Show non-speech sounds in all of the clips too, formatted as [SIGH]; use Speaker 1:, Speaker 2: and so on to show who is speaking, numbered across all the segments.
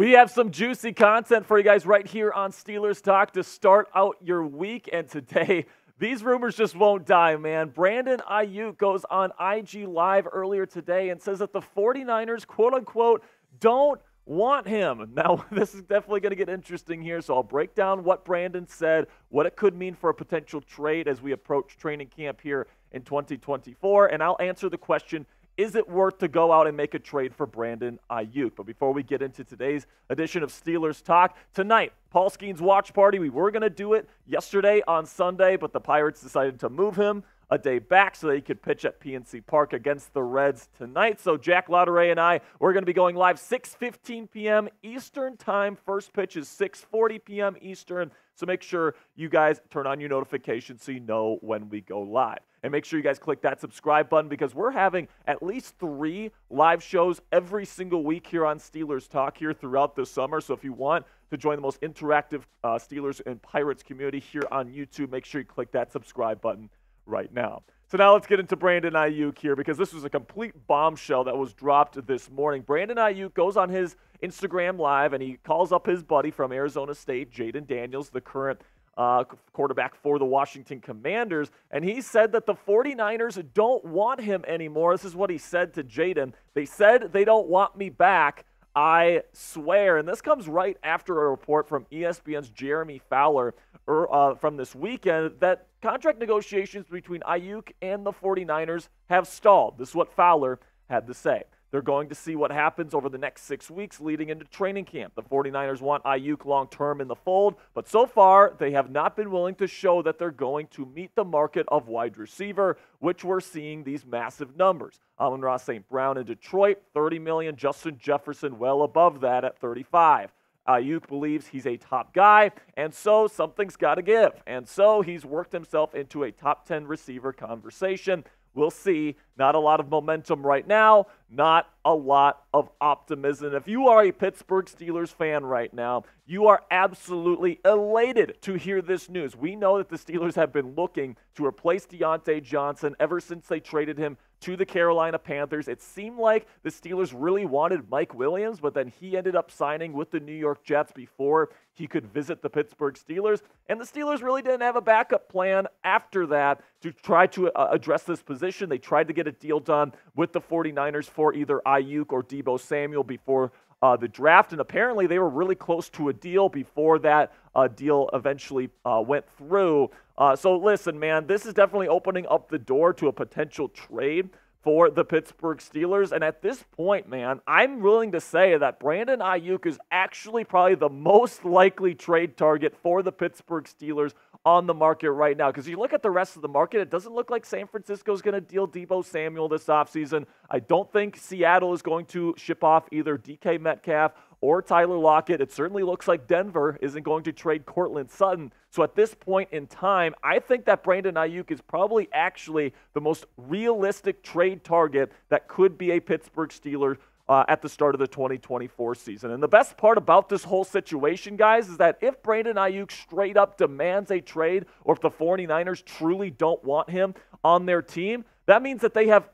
Speaker 1: We have some juicy content for you guys right here on Steelers Talk to start out your week. And today, [LAUGHS] these rumors just won't die, man. Brandon Aiyuk goes on IG Live earlier today and says that the 49ers, quote unquote, don't want him. [LAUGHS] Now, [LAUGHS] this is definitely going to get interesting here, so I'll break down what Brandon said, what it could mean for a potential trade as we approach training camp here in 2024, and I'll answer the question is it worth to go out and make a trade for Brandon Aiyuk? But before we get into today's edition of Steelers Talk, tonight, Paul Skenes watch party. We were going to do it yesterday on Sunday, but the Pirates decided to move him a day back so that he could pitch at PNC Park against the Reds tonight. So Jack Lauderay and I, we're going to be going live 6:15 p.m. Eastern Time. First pitch is 6:40 p.m. Eastern. So make sure you guys turn on your notifications so you know when we go live. And make sure you guys click that subscribe button because we're having at least three live shows every single week here on Steelers Talk here throughout the summer. So if you want to join the most interactive uh, Steelers and Pirates community here on YouTube, make sure you click that subscribe button right now. So now let's get into Brandon Aiyuk here because this was a complete bombshell that was dropped this morning. Brandon Aiyuk goes on his Instagram live and he calls up his buddy from Arizona State, Jayden Daniels, the current uh, quarterback for the Washington Commanders, and he said that the 49ers don't want him anymore. This is what he said to Jayden. They said they don't want me back. I swear. And this comes right after a report from ESPN's Jeremy Fowler er, uh, from this weekend that contract negotiations between Aiyuk and the 49ers have stalled. This is what Fowler had to say. They're going to see what happens over the next six weeks leading into training camp. The 49ers want Aiyuk long term in the fold, but so far they have not been willing to show that they're going to meet the market of wide receiver, which we're seeing these massive numbers. Amon-Ra St. Brown in Detroit, 30 million. Justin Jefferson well above that at 35. Aiyuk believes he's a top guy, and so something's got to give. And so he's worked himself into a top 10 receiver conversation. We'll see. Not a lot of momentum right now, not a lot of optimism. If you are a Pittsburgh Steelers fan right now, you are absolutely elated to hear this news. We know that the Steelers have been looking to replace Diontae Johnson ever since they traded him to the Carolina Panthers. It seemed like the Steelers really wanted Mike Williams, but then he ended up signing with the New York Jets before he could visit the Pittsburgh Steelers. And the Steelers really didn't have a backup plan after that to try to uh, address this position. They tried to get a deal done with the 49ers for either Aiyuk or Deebo Samuel before uh, the draft, and apparently they were really close to a deal before that uh, deal eventually uh, went through. Uh, so listen, man, this is definitely opening up the door to a potential trade for the Pittsburgh Steelers. And at this point, man, I'm willing to say that Brandon Aiyuk is actually probably the most likely trade target for the Pittsburgh Steelers on the market right now. Because you look at the rest of the market, it doesn't look like San Francisco is going to deal Deebo Samuel this offseason. I don't think Seattle is going to ship off either DK Metcalf or Tyler Lockett. It certainly looks like Denver isn't going to trade Courtland Sutton. So at this point in time, I think that Brandon Aiyuk is probably actually the most realistic trade target that could be a Pittsburgh Steeler uh, at the start of the 2024 season. And the best part about this whole situation, guys, is that if Brandon Aiyuk straight up demands a trade or if the 49ers truly don't want him on their team, that means that they have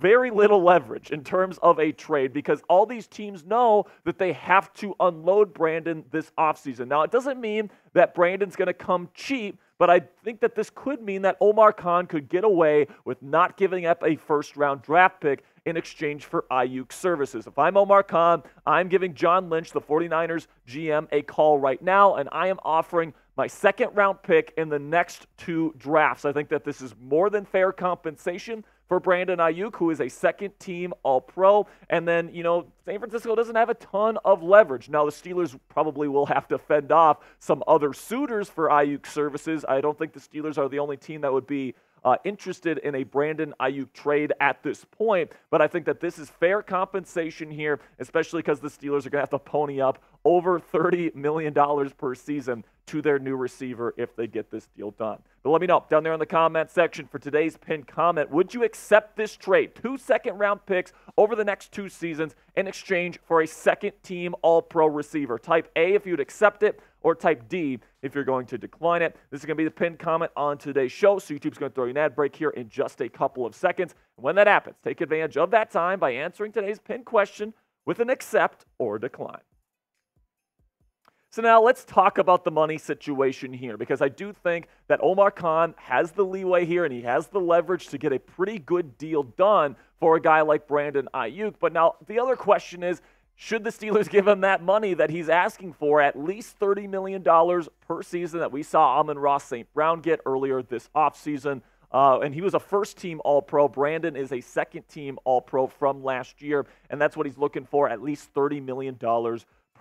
Speaker 1: very little leverage in terms of a trade because all these teams know that they have to unload Brandon this offseason. Now, it doesn't mean that Brandon's going to come cheap, but I think that this could mean that Omar Khan could get away with not giving up a first round draft pick in exchange for Aiyuk services. If I'm Omar Khan, I'm giving John Lynch, the 49ers GM, a call right now, and I am offering my second round pick in the next two drafts. I think that this is more than fair compensation for Brandon Aiyuk, who is a second team All Pro. And then, you know, San Francisco doesn't have a ton of leverage. Now, the Steelers probably will have to fend off some other suitors for Aiyuk services. I don't think the Steelers are the only team that would be uh, interested in a Brandon Aiyuk trade at this point. But I think that this is fair compensation here, especially because the Steelers are going to have to pony up over $30 million per season to their new receiver if they get this deal done. But let me know down there in the comment section for today's pinned comment. Would you accept this trade? Two second round picks over the next two seasons in exchange for a second team all pro receiver. Type A if you'd accept it, or type D if you're going to decline it. This is going to be the pinned comment on today's show. So YouTube's going to throw you an ad break here in just a couple of seconds. And when that happens, take advantage of that time by answering today's pinned question with an accept or decline. So now let's talk about the money situation here because I do think that Omar Khan has the leeway here and he has the leverage to get a pretty good deal done for a guy like Brandon Aiyuk. But now the other question is should the Steelers [LAUGHS] give him that money that he's asking for, at least $30 million per season that we saw Amon Ross St. Brown get earlier this offseason? Uh, and he was a first team All Pro. Brandon is a second team All Pro from last year, and that's what he's looking for at least $30 million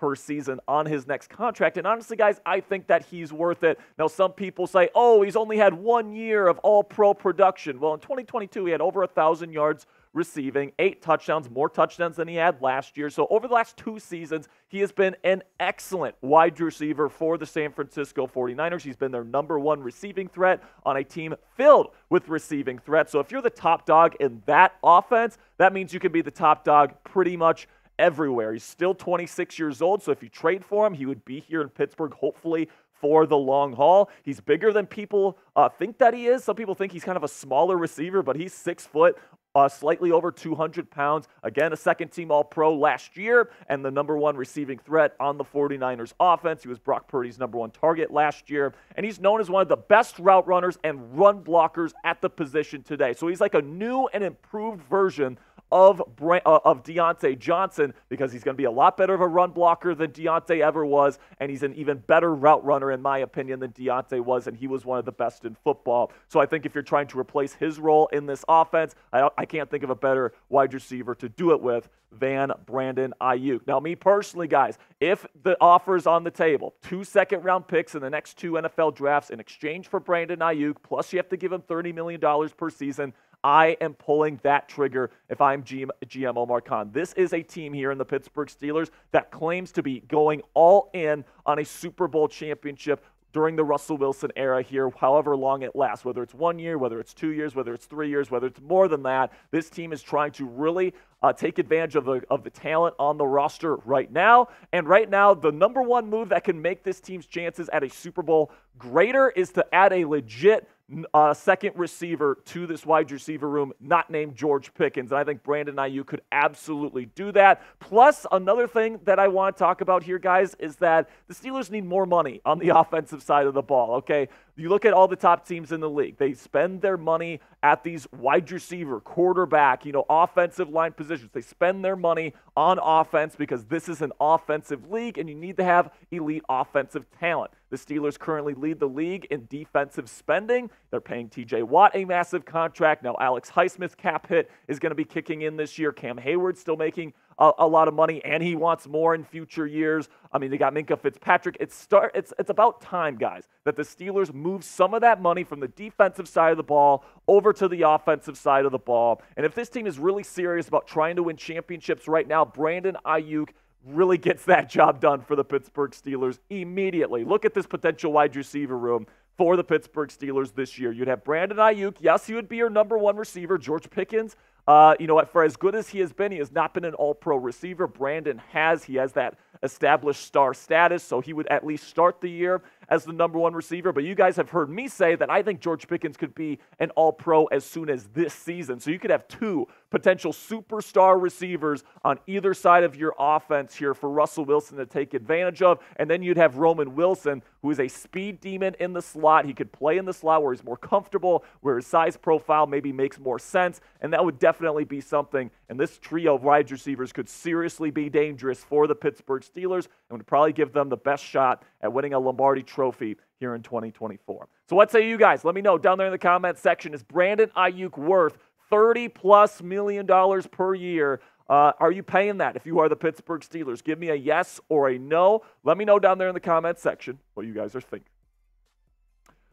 Speaker 1: per season on his next contract. And honestly, guys, I think that he's worth it. Now, some people say, oh, he's only had one year of all pro production. Well, in 2022, he had over 1,000 yards receiving, eight touchdowns, more touchdowns than he had last year. So, over the last two seasons, he has been an excellent wide receiver for the San Francisco 49ers. He's been their number one receiving threat on a team filled with receiving threats. So, if you're the top dog in that offense, that means you can be the top dog pretty much everywhere. He's still 26 years old, so if you trade for him, he would be here in Pittsburgh, hopefully for the long haul. He's bigger than people uh, think that he is. Some people think he's kind of a smaller receiver, but he's six foot, uh, slightly over 200 pounds. Again, a second team All Pro last year and the number one receiving threat on the 49ers offense. He was Brock Purdy's number one target last year, and he's known as one of the best route runners and run blockers at the position today. So he's like a new and improved version of, uh, of Diontae Johnson because he's going to be a lot better of a run blocker than Diontae ever was, and he's an even better route runner, in my opinion, than Diontae was, and he was one of the best in football. So I think if you're trying to replace his role in this offense, I, I can't think of a better wide receiver to do it with than Brandon Aiyuk. Now, me personally, guys, if the offer is on the table, two second round picks in the next two NFL drafts in exchange for Brandon Aiyuk, plus you have to give him $30 million per season, I am pulling that trigger if I'm GM, GM Omar Khan. This is a team here in the Pittsburgh Steelers that claims to be going all in on a Super Bowl championship during the Russell Wilson era here, however long it lasts, whether it's one year, whether it's two years, whether it's three years, whether it's more than that. This team is trying to really uh, take advantage of the, of the talent on the roster right now. And right now, the number one move that can make this team's chances at a Super Bowl greater is to add a legit uh, second receiver to this wide receiver room, not named George Pickens. And I think Brandon Aiyuk could absolutely do that. Plus, another thing that I want to talk about here, guys, is that the Steelers need more money on the [LAUGHS] offensive side of the ball, okay? You look at all the top teams in the league, they spend their money at these wide receiver, quarterback, you know, offensive line positions. They spend their money on offense because this is an offensive league and you need to have elite offensive talent. The Steelers currently lead the league in defensive spending. They're paying TJ Watt a massive contract. Now, Alex Highsmith's cap hit is going to be kicking in this year. Cam Heyward's still making a, a, lot of money, and he wants more in future years. I mean, they got Minkah Fitzpatrick. It's start. It's it's about time, guys, that the Steelers move some of that money from the defensive side of the ball over to the offensive side of the ball. And if this team is really serious about trying to win championships right now, Brandon Aiyuk really gets that job done for the Pittsburgh Steelers immediately. Look at this potential wide receiver room for the Pittsburgh Steelers this year. You'd have Brandon Aiyuk. Yes, he would be your number one receiver. George Pickens uh, you know, for as good as he has been, he has not been an all pro receiver. Brandon has. He has that established star status, so he would at least start the year as the number one receiver. But you guys have heard me say that I think George Pickens could be an all pro as soon as this season. So you could have two potential superstar receivers on either side of your offense here for Russell Wilson to take advantage of. And then you'd have Roman Wilson, who is a speed demon in the slot. He could play in the slot where he's more comfortable, where his size profile maybe makes more sense. And that would definitely be something. And this trio of wide receivers could seriously be dangerous for the Pittsburgh Steelers and would probably give them the best shot at winning a Lombardi trophy here in 2024. So, what say you guys? Let me know down there in the comment section. Is Brandon Aiyuk worth 30 plus million dollars per year. Uh, are you paying that if you are the Pittsburgh Steelers? Give me a yes or a no. Let me know down there in the comment section what you guys are thinking.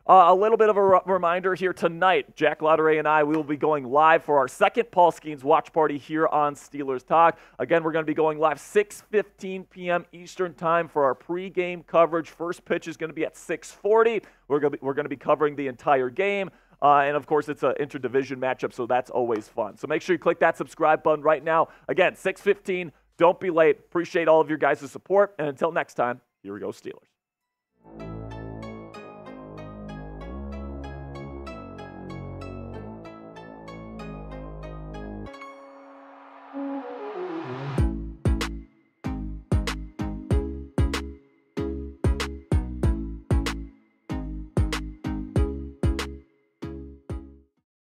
Speaker 1: Uh, a little bit of a r- reminder here tonight, Jack Lauderay and I, we will be going live for our second Paul Skenes watch party here on Steelers Talk. Again, we're going to be going live 6:15 p.m. Eastern Time for our pregame coverage. First pitch is going to be at 6:40. We're going to be, we're going to be covering the entire game. Uh, and of course, it's an interdivision matchup, so that's always fun. So make sure you click that subscribe button right now. Again, 615. Don't be late. Appreciate all of your guys' support. And until next time, here we go, Steelers.